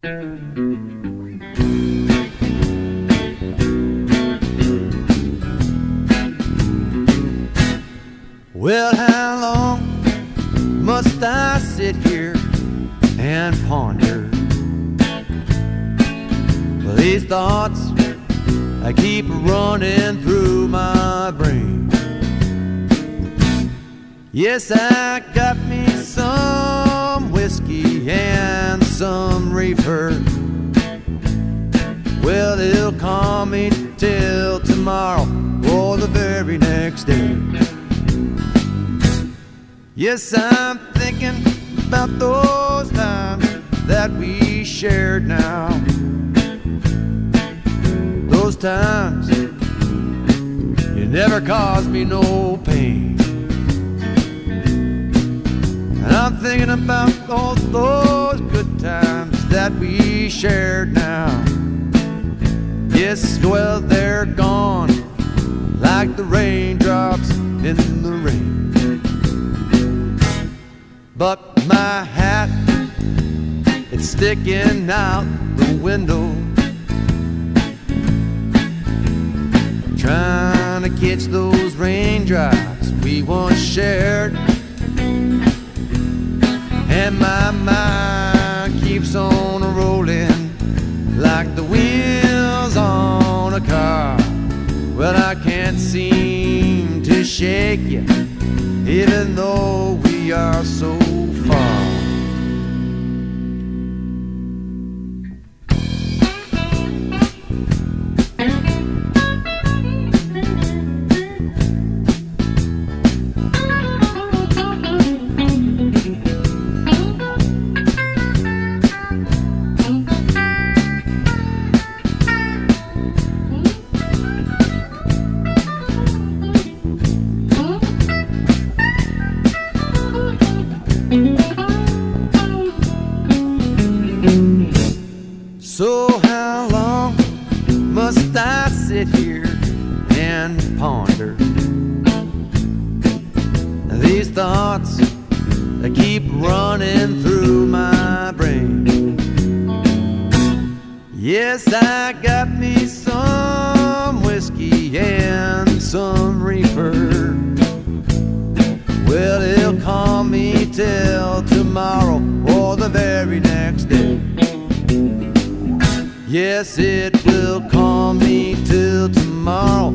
Well, how long must I sit here and ponder? Well, these thoughts I keep running through my brain. Yes, I got me some whiskey and some reefer. Well, it'll calm me till tomorrow or the very next day. Yes, I'm thinking about those times that we shared now. Those times you never caused me no pain. And I'm thinking about all those times that we shared now. Yes, well, they're gone like the raindrops in the rain. But my hat, it's sticking out the window. Trying to catch those raindrops we once shared. Shake you, even though we are so So how long must I sit here and ponder these thoughts that keep running through my brain? Yes, I got me till tomorrow or the very next day. Yes, it will calm me till tomorrow